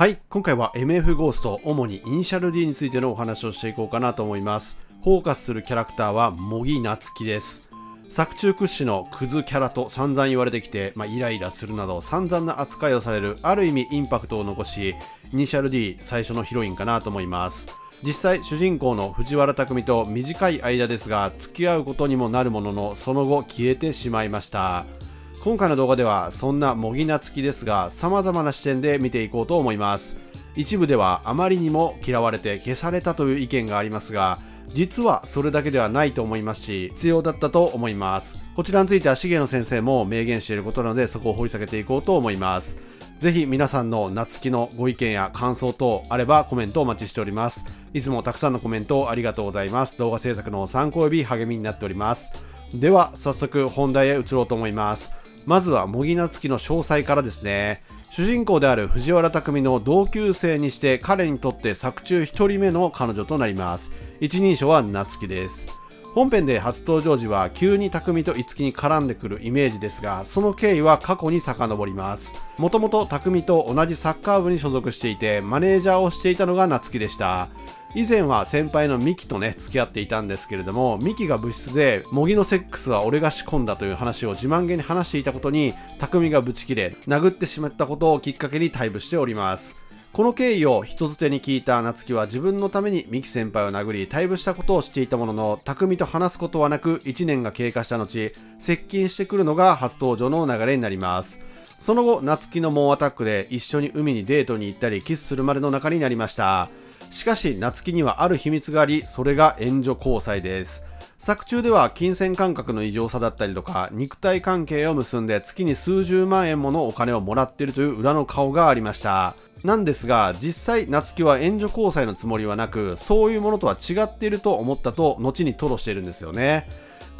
はい、今回は MF ゴースト、主にイニシャル D についてのお話をしていこうかなと思います。フォーカスするキャラクターは茂木夏樹です。作中屈指のクズキャラと散々言われてきて、まあ、イライラするなど散々な扱いをされるある意味インパクトを残し、イニシャル D 最初のヒロインかなと思います。実際主人公の藤原匠と短い間ですが付き合うことにもなるもののその後消えてしまいました今回の動画ではそんな模擬夏樹ですが様々な視点で見ていこうと思います一部ではあまりにも嫌われて消されたという意見がありますが実はそれだけではないと思いますし必要だったと思いますこちらについては重野先生も明言していることなのでそこを掘り下げていこうと思いますぜひ皆さんの夏希のご意見や感想等あればコメントお待ちしております。いつもたくさんのコメントありがとうございます。動画制作の参考及び励みになっております。では早速本題へ移ろうと思います。まずは模擬夏希の詳細からですね。主人公である藤原匠の同級生にして彼にとって作中1人目の彼女となります。一人称は夏希です。本編で初登場時は急に匠と樹に絡んでくるイメージですがその経緯は過去に遡りますもともと匠と同じサッカー部に所属していてマネージャーをしていたのが夏希でした以前は先輩のミキとね付き合っていたんですけれどもミキが部室で模擬のセックスは俺が仕込んだという話を自慢げに話していたことに匠がブチ切れ殴ってしまったことをきっかけに退部しております。この経緯を人づてに聞いた夏希は自分のために三木先輩を殴り退部したことを知っていたものの匠と話すことはなく1年が経過した後接近してくるのが初登場の流れになります。その後夏希の猛アタックで一緒に海にデートに行ったりキスするまでの仲になりました。しかし夏希にはある秘密がありそれが援助交際です。作中では金銭感覚の異常さだったりとか肉体関係を結んで月に数十万円ものお金をもらっているという裏の顔がありました。なんですが実際夏希は援助交際のつもりはなくそういうものとは違っていると思ったと後に吐露しているんですよね。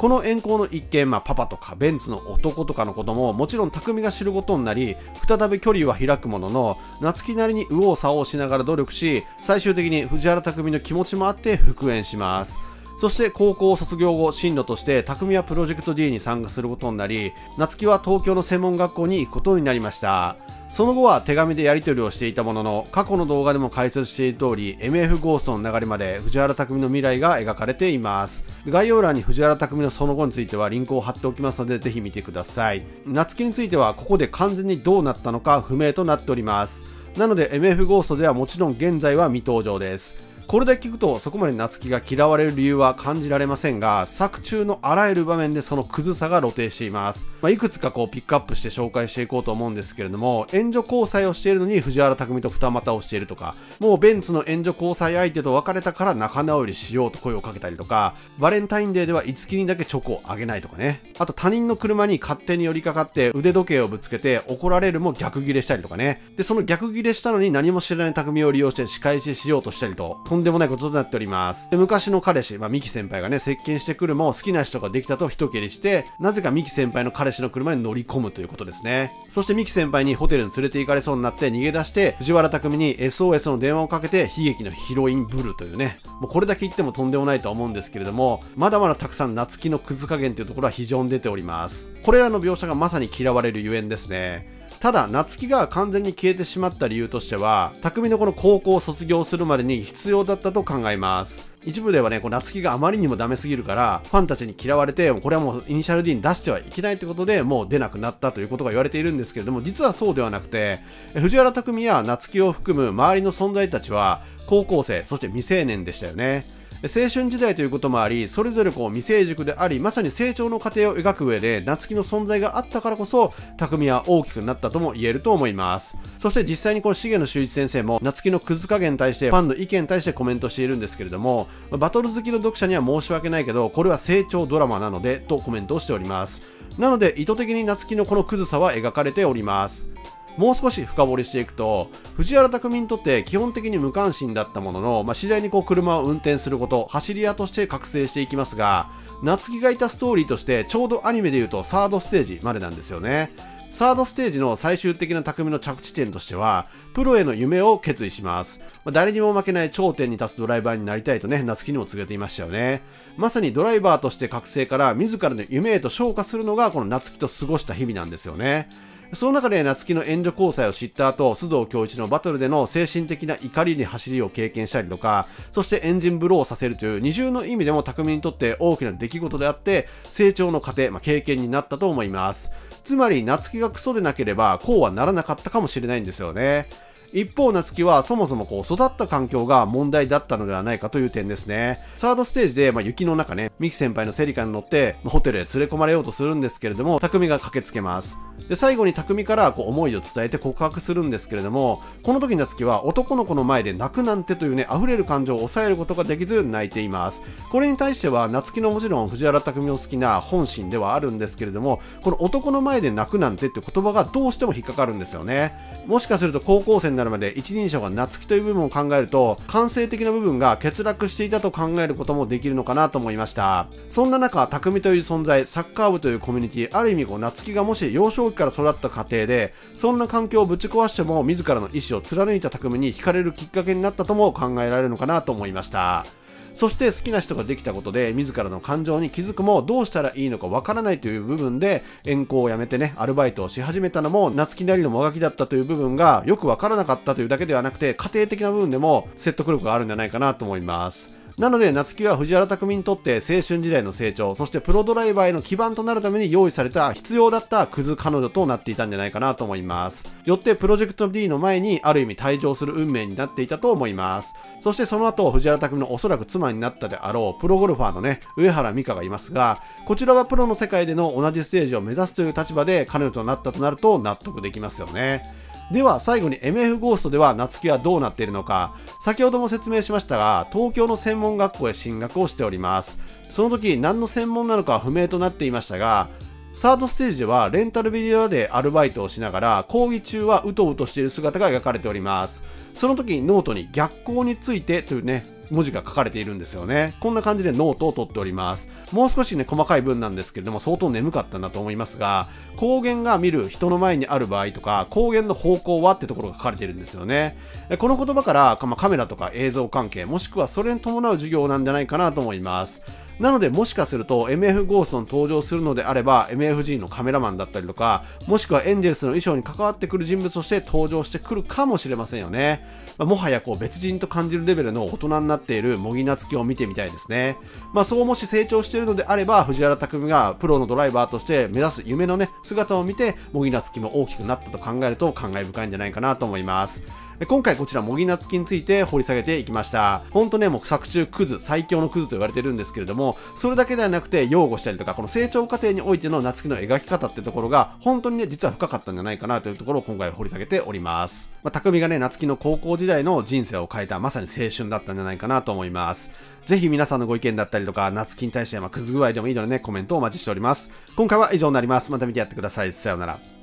この遠行の一件、まあ、パパとかベンツの男とかのことももちろん匠が知ることになり再び距離は開くものの夏希なりに右往左往しながら努力し最終的に藤原匠の気持ちもあって復縁します。そして高校卒業後進路として匠はプロジェクト D に参加することになり夏希は東京の専門学校に行くことになりました。その後は手紙でやり取りをしていたものの過去の動画でも解説している通り MF ゴーストの流れまで藤原匠の未来が描かれています。概要欄に藤原匠のその後についてはリンクを貼っておきますのでぜひ見てください。夏希についてはここで完全にどうなったのか不明となっております。なので MF ゴーストではもちろん現在は未登場です。これだけ聞くとそこまで夏希が嫌われる理由は感じられませんが作中のあらゆる場面でそのクズさが露呈しています、まあ、いくつかこうピックアップして紹介していこうと思うんですけれども援助交際をしているのに藤原匠と二股をしているとかもうベンツの援助交際相手と別れたから仲直りしようと声をかけたりとかバレンタインデーでは五木にだけチョコをあげないとかね。あと他人の車に勝手に寄りかかって腕時計をぶつけて怒られるも逆ギレしたりとかね。でその逆ギレしたのに何も知らない匠を利用して仕返ししようとしたりととんでもないこととなっております。で昔の彼氏、まあ、ミキ先輩がね接近してくるも好きな人ができたと一蹴りしてなぜかミキ先輩の彼氏の車に乗り込むということですね。そしてミキ先輩にホテルに連れて行かれそうになって逃げ出して藤原匠に SOS の電話をかけて悲劇のヒロインブルというね。もうこれだけ言ってもとんでもないとは思うんですけれどもまだまだたくさん夏希のクズ加減というところは非常に出ております。これらの描写がまさに嫌われるゆえんですね。ただ夏希が完全に消えてしまった理由としては匠のこの高校を卒業するまでに必要だったと考えます。一部ではね、こう夏希があまりにもダメすぎるから、ファンたちに嫌われて、これはもうイニシャル D に出してはいけないってことで、もう出なくなったということが言われているんですけれども、実はそうではなくて、藤原匠や夏希を含む周りの存在たちは、高校生、そして未成年でしたよね。青春時代ということもあり、それぞれこう未成熟であり、まさに成長の過程を描く上で、夏希の存在があったからこそ、匠は大きくなったとも言えると思います。そして実際にこの重野修一先生も、夏希のクズ加減に対して、ファンの意見に対してコメントしているんですけれども、バトル好きの読者には申し訳ないけど、これは成長ドラマなので、とコメントをしております。なので、意図的に夏希のこのクズさは描かれております。もう少し深掘りしていくと藤原匠にとって基本的に無関心だったものの、まあ、次第にこう車を運転すること走り屋として覚醒していきますが夏希がいたストーリーとしてちょうどアニメでいうとサードステージまでなんですよねサードステージの最終的な匠の着地点としては、プロへの夢を決意します。まあ誰にも負けない頂点に立つドライバーになりたいとね、夏希にも告げていましたよね。まさにドライバーとして覚醒から自らの夢へと昇華するのがこの夏希と過ごした日々なんですよね。その中で夏希の援助交際を知った後、須藤京一のバトルでの精神的な怒りに走りを経験したりとか、そしてエンジンブローをさせるという二重の意味でも匠にとって大きな出来事であって、成長の過程、まあ、経験になったと思います。つまり、夏希がクソでなければ、こうはならなかったかもしれないんですよね。一方、夏希はそもそもこう育った環境が問題だったのではないかという点ですね。サードステージで、まあ、雪の中ね、ミキ先輩のセリカに乗って、まあホテルへ連れ込まれようとするんですけれども、匠が駆けつけます。で、最後に匠からこう思いを伝えて告白するんですけれども、この時夏希は男の子の前で泣くなんてというね、溢れる感情を抑えることができず泣いています。これに対しては、夏希のもちろん藤原匠の好きな本心ではあるんですけれども、この男の前で泣くなんてって言葉がどうしても引っかかるんですよね。もしかすると高校生になるまで一人称が夏希という部分を考えると、感性的な部分が欠落していたと考えることもできるのかなと思いました。そんな中、匠という存在、サッカー部というコミュニティ、ある意味こう夏希がもし幼少期から育った家庭で、そんな環境をぶち壊しても自らの意思を貫いた匠に惹かれるきっかけになったとも考えられるのかなと思いました。そして好きな人ができたことで自らの感情に気づくもどうしたらいいのかわからないという部分で遠行をやめてねアルバイトをし始めたのも夏木なりのもがきだったという部分がよくわからなかったというだけではなくて家庭的な部分でも説得力があるんじゃないかなと思います。なので、夏希は藤原匠にとって青春時代の成長、そしてプロドライバーへの基盤となるために用意された必要だったクズ彼女となっていたんじゃないかなと思います。よってプロジェクト D の前にある意味退場する運命になっていたと思います。そしてその後、藤原匠のおそらく妻になったであろうプロゴルファーのね、上原美香がいますが、こちらはプロの世界での同じステージを目指すという立場で彼女となったとなると納得できますよね。では最後に MF ゴーストでは夏希はどうなっているのか。先ほども説明しましたが東京の専門学校へ進学をしております。その時何の専門なのかは不明となっていましたがサードステージではレンタルビデオでアルバイトをしながら講義中はうとうとしている姿が描かれております。その時ノートに逆光についてというね文字が書かれているんですよね。こんな感じでノートを取っております。もう少しね、細かい文なんですけれども、相当眠かったんだと思いますが、光源が見る人の前にある場合とか、光源の方向はってところが書かれているんですよね。この言葉から、まカメラとか映像関係、もしくはそれに伴う授業なんじゃないかなと思います。なのでもしかすると MF ゴーストに登場するのであれば MFG のカメラマンだったりとかもしくはエンジェルスの衣装に関わってくる人物として登場してくるかもしれませんよね。まあ、もはやこう別人と感じるレベルの大人になっている茂木なつきを見てみたいですね。まあ、そうもし成長しているのであれば、藤原匠がプロのドライバーとして目指す夢のね、姿を見て、茂木夏樹も大きくなったと考えると感慨深いんじゃないかなと思います。今回こちら、模擬夏樹について掘り下げていきました。ほんとね、もう作中クズ、最強のクズと言われてるんですけれども、それだけではなくて、擁護したりとか、この成長過程においての夏樹の描き方ってところが、本当にね、実は深かったんじゃないかなというところを今回掘り下げております。まあ、匠がね、夏樹の高校時代の人生を変えた、まさに青春だったんじゃないかなと思います。ぜひ皆さんのご意見だったりとか、夏樹に対して、ま、クズ具合でもいいのでね、コメントをお待ちしております。今回は以上になります。また見てやってください。さようなら。